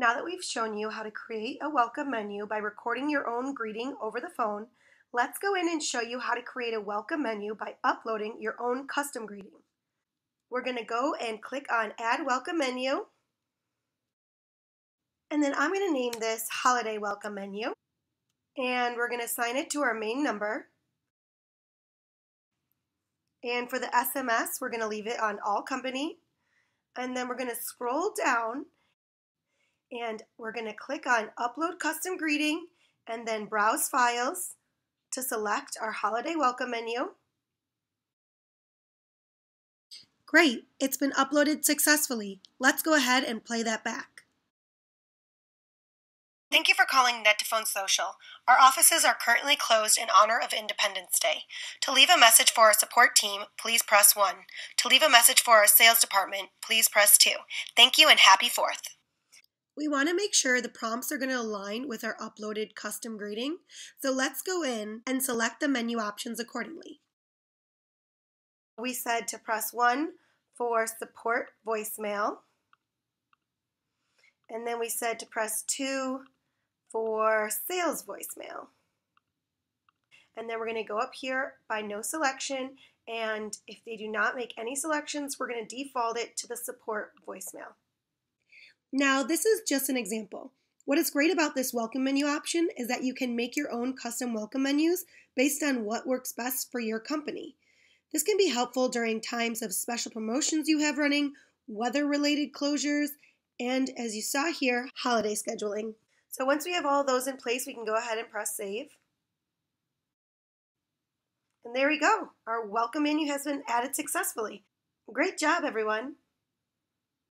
Now that we've shown you how to create a welcome menu by recording your own greeting over the phone, let's go in and show you how to create a welcome menu by uploading your own custom greeting. We're going to go and click on Add Welcome Menu. And then I'm going to name this Holiday Welcome Menu. And we're going to assign it to our main number. And for the SMS, we're going to leave it on All Company. And then we're going to scroll down and we're going to click on Upload Custom Greeting and then Browse Files to select our Holiday Welcome menu. Great, it's been uploaded successfully. Let's go ahead and play that back. Thank you for calling net2phone Social. Our offices are currently closed in honor of Independence Day. To leave a message for our support team, please press 1. To leave a message for our sales department, please press 2. Thank you and happy 4th. We want to make sure the prompts are going to align with our uploaded custom greeting, so let's go in and select the menu options accordingly. We said to press 1 for support voicemail, and then we said to press 2 for sales voicemail. And then we're going to go up here by no selection, and if they do not make any selections, we're going to default it to the support voicemail. Now, this is just an example. What is great about this welcome menu option is that you can make your own custom welcome menus based on what works best for your company. This can be helpful during times of special promotions you have running, weather related closures, and as you saw here, holiday scheduling. So once we have all those in place, we can go ahead and press save. And there we go. Our welcome menu has been added successfully. Great job, everyone.